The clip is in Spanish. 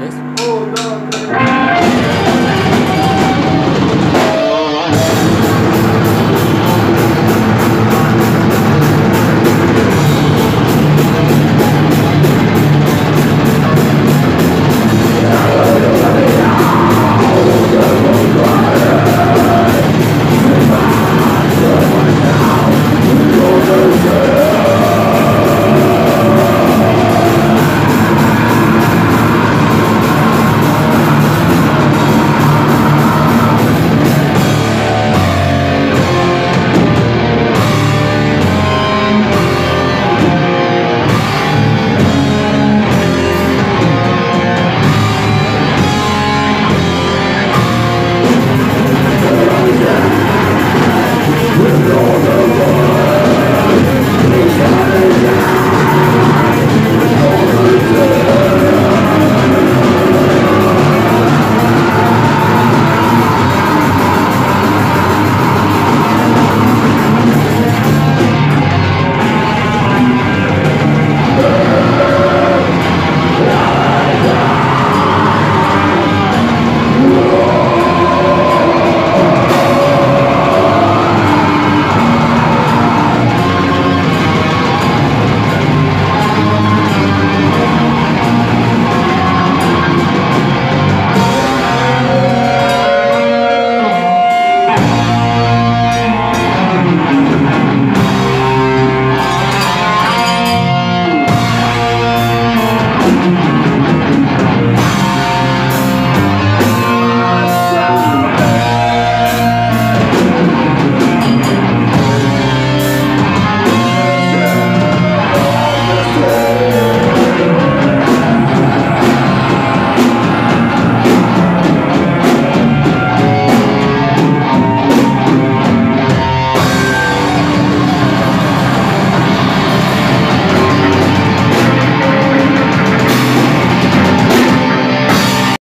Hernández.